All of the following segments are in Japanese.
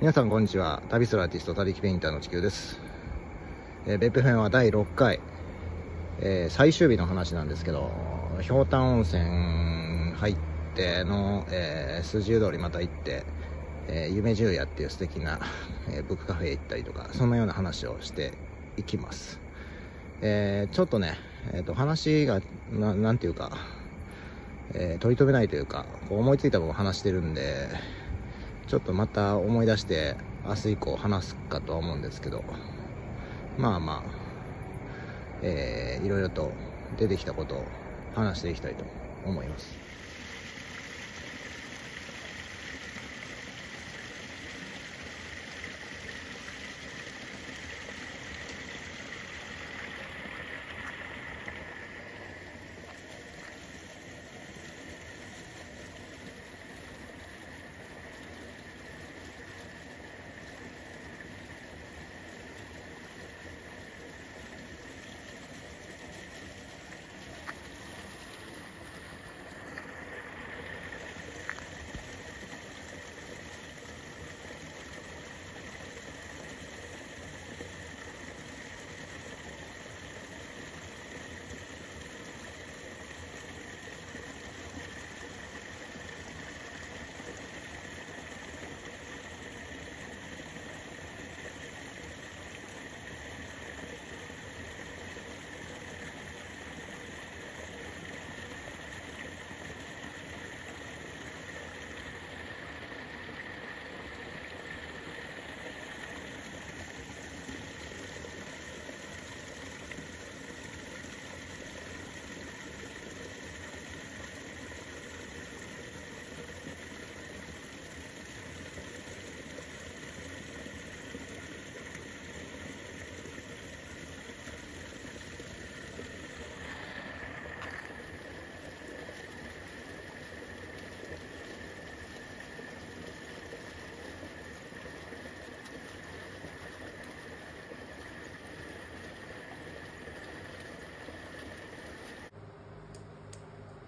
皆さんこんにちは。旅するアーティスト他力ペインターの地球です、えー、別府編は第6回、えー最終日の話なんですけどひょうたん温泉入っての、えー、筋湯通りまた行って、えー夢十夜っていう素敵な、えーブックカフェ行ったりとかそんなような話をしていきます。えーちょっとね、えーと話がななんていうか、えー取り留めないというかこう思いついたものを話してるんでちょっとまた思い出して明日以降話すかとは思うんですけどまあまあ、えーいろいろと出てきたことを話していきたいと思います。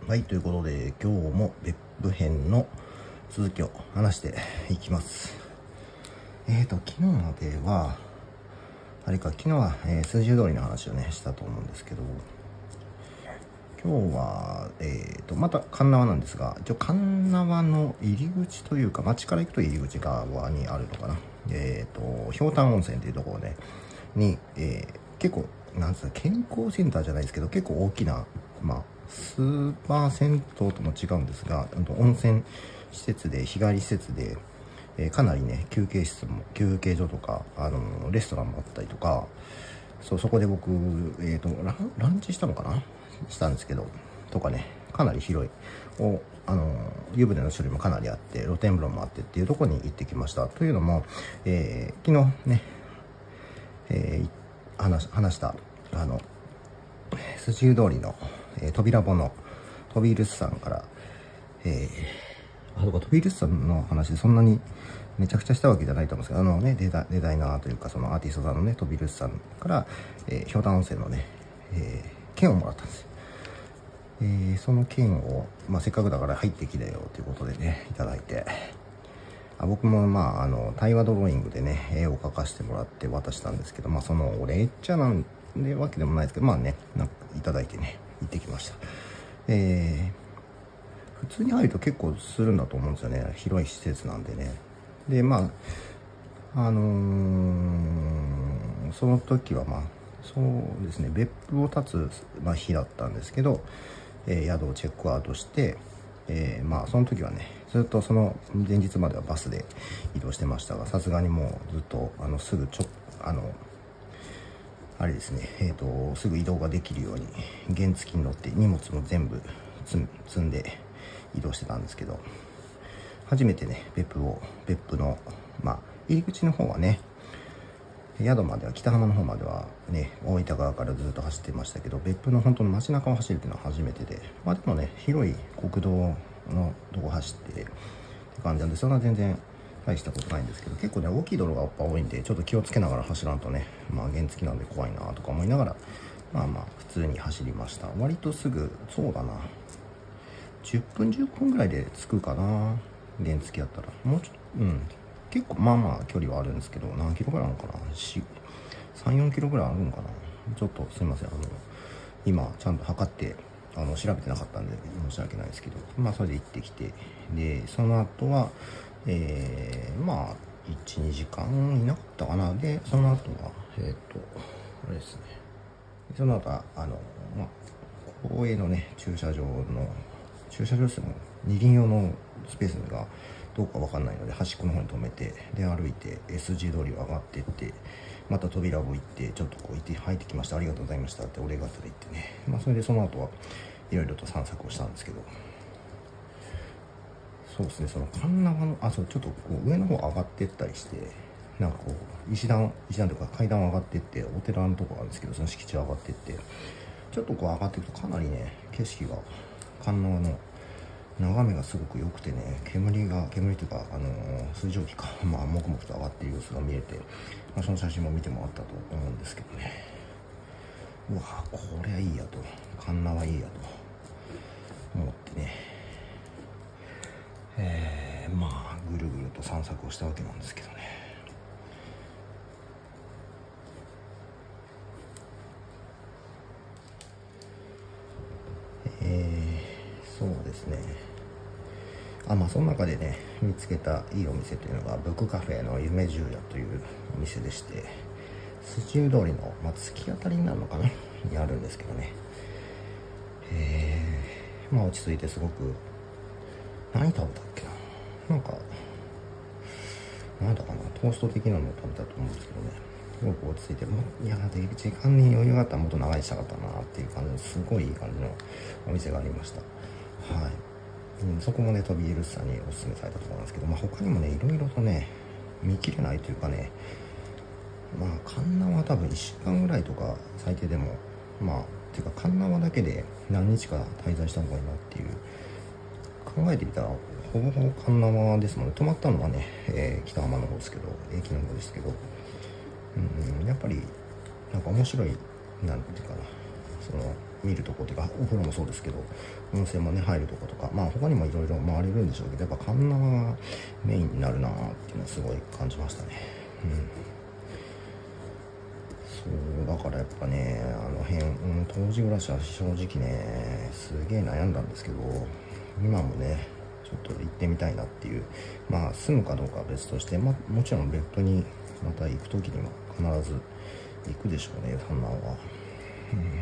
はいということで今日も別府編の続きを話していきます。えーと昨日まではあれか昨日は、えー数字通りの話をねしたと思うんですけど今日は、えー、とまた神縄なんですが一応神縄の入り口というか町から行くと入り口側にあるのかな。えっ、とひょうたん温泉っていうところでに、えー結構なんつうの健康センターじゃないですけど結構大きなまあスーパー銭湯とも違うんですが温泉施設で日帰り施設で、えーかなりね休憩室も休憩所とかあのレストランもあったりとかそうそこで僕、えー、とランランチしたのかな？したんですけどとかねかなり広い。おあの湯船の種類もかなりあって露天風呂もあってっていうところに行ってきました。というのも、えー昨日ね、えー話話したあの筋湯通りの、えー扉本の飛び留守さんから、えー、あそうか飛び留守さんの話でそんなにめちゃくちゃしたわけじゃないと思うんですけどあのねデザデザイナーというかそのアーティストさんのね飛び留守さんから、えー、ひょうたん温泉のね、えー券をもらったんですよ。えーその券を、まあ、せっかくだから入ってきだよということでねいただいて。あ僕もまああの対話ドローイングでね絵を描かせてもらって渡したんですけどまあそのお礼っちゃなんでわけでもないですけどまあねなんかいただいてね。行ってきました。えー普通に入ると結構するんだと思うんですよね。広い施設なんでね。でまああのーその時はまあそうですね。別府を立つ、まあ、日だったんですけど、えー宿をチェックアウトして、えーまあその時はねずっとその前日まではバスで移動してましたがさすがにもうずっとあのすぐちょあのあれですね、えー、とすぐ移動ができるように原付に乗って荷物も全部積ん積んで移動してたんですけど初めてね別府を別府のまあ入り口の方はね宿までは北浜の方まではね大分側からずっと走ってましたけど別府の本当の街中を走るっていうのは初めてでまあでもね広い国道のとこ走ってって感じなんでそんな全然大したことないんですけど結構ね大きい道路がやっぱ多いんでちょっと気をつけながら走らんとねまあ原付なんで怖いなとか思いながらまあまあ普通に走りました。割とすぐそうだな。10分15分ぐらいで着くかな原付やったら。もうちょっとうん。結構まあまあ距離はあるんですけど何キロぐらいあるのかな ?4、3、4キロぐらいあるんかな。ちょっとすいません。あの今ちゃんと測ってあの調べてなかったんで申し訳ないですけど。まあそれで行ってきて。でその後はえー、まあ12時間いなかったかな。でその後はえっ、ー、とあれですね。その後はあのまあ公営のね駐車場の駐車場しても二輪用のスペースがどうかわかんないので端っこの方に止めてで歩いて S 字通りを上がってってまた扉を行ってちょっとこう行って入ってきました。ありがとうございましたって俺方で言ってね。まあそれでその後はいろいろと散策をしたんですけど。そうですねその神長のあそうちょっとこう上の方上がってったりしてなんかこう石段石段とか階段上がってってお寺のとこあるんですけどその敷地上がってってちょっとこう上がっていくとかなりね景色が観音の眺めがすごく良くてね煙が煙というか、あのー、水蒸気か まあもくもくと上がってる様子が見えて、まあ、その写真も見てもらったと思うんですけどね。うわこれはいいやと。カンナはいいやと思ってねえー、まあぐるぐると散策をしたわけなんですけどね。えー、そうですね。あまあその中でね見つけたいいお店というのがブックカフェの夢十夜というお店でして筋湯通りの、まあ、突き当たりになるのかな？にあるんですけどね。えー、まあ落ち着いてすごく何食べたっけな？なんかなんだかなトースト的なのを食べたと思うんですけどね。すごく落ち着いてもういやで時間に余裕があったらもっと長いしたかったなっていう感じですごいいい感じのお店がありました。はい、うん、そこもね飛び入るさんにおすすめされたところなんですけど、まあ、他にもねいろいろとね見切れないというかねまあ観覧は多分1週間ぐらいとか最低でもまあていうか観覧はだけで何日か滞在した方がいいなっていう考えてみたらほぼほぼ観覧はですもんね。泊まったのはね、えー、北浜の方ですけど駅の方ですけど。うんやっぱりなんか面白いなんていうかな。その見るとこというかお風呂もそうですけど温泉もね入るとことか。まあ他にもいろいろ回れるんでしょうけどやっぱ観覧がメインになるなっていうのはすごい感じましたね。うん。そうだからやっぱねあの辺、うん、当時暮らしは正直ねすげえ悩んだんですけど今もねちょっと行ってみたいなっていう。まあ住むかどうかは別として、まあ、もちろん別途にまた行く時には必ず行くでしょうね旦那は、うん、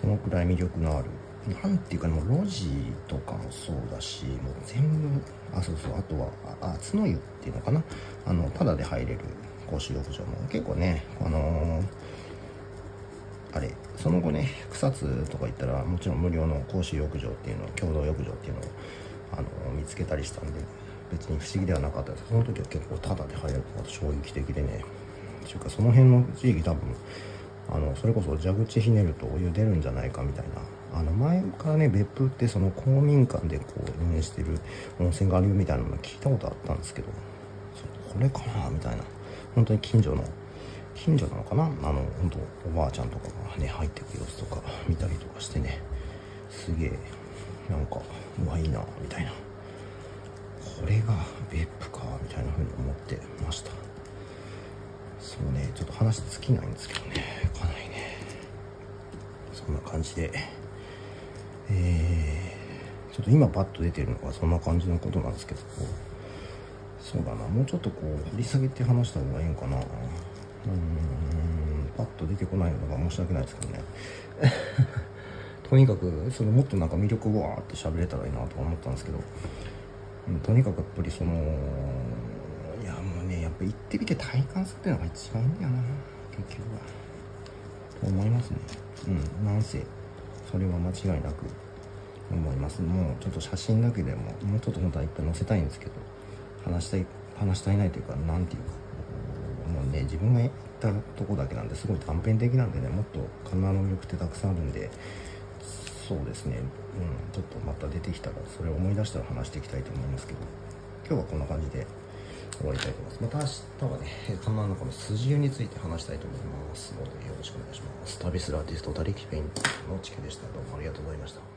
そのくらい魅力のある。なんていうかもう路地とかもそうだしもう全部あそうそうあとはあつの湯っていうのかな。あのただで入れる公衆浴場も結構ねあのー、あれその後ね草津とか行ったらもちろん無料の公衆浴場っていうの共同浴場っていうのを、あの、見つけたりしたんで別に不思議ではなかったです。その時は結構タダで入れるのが衝撃的でね。っていうかその辺の地域多分あのそれこそ蛇口ひねるとお湯出るんじゃないかみたいな。あの前からね別府ってその公民館でこう運営してる温泉があるみたいなの聞いたことあったんですけどこれかなみたいな。本当に近所の近所なのかな？あの本当おばあちゃんとかがね入ってく様子とか見たりとかしてね。すげえなんかうわいいなみたいな。これが別府かみたいな風に思ってました。そうねちょっと話尽きないんですけどね。かなりね。そんな感じで。えー、ちょっと今パッと出てるのがそんな感じのことなんですけど。そうだなもうちょっとこう掘り下げて話した方がいいんかな。うん。パッと出てこないのが申し訳ないですけどね。とにかくそのもっとなんか魅力をわーって喋れたらいいなと思ったんですけど、うん、とにかくやっぱりそのいやもうねやっぱ行ってみて体感するっていうのが一番いいんだよな結局は。と思いますね。うんなんせそれは間違いなく思います。もうちょっと写真だけでももうちょっと本当はいっぱい載せたいんですけど話したい話したいないというか何ていうか。ね自分が行ったとこだけなんですごい短編的なんでねもっと神奈の魅力ってたくさんあるんでそうですね。うんちょっとまた出てきたらそれを思い出したら話していきたいと思いますけど今日はこんな感じで終わりたいと思います。また明日はね神奈川のこの筋湯について話したいと思いますのでよろしくお願いします。旅するアーティストタリキペインのチケでした。どうもありがとうございました。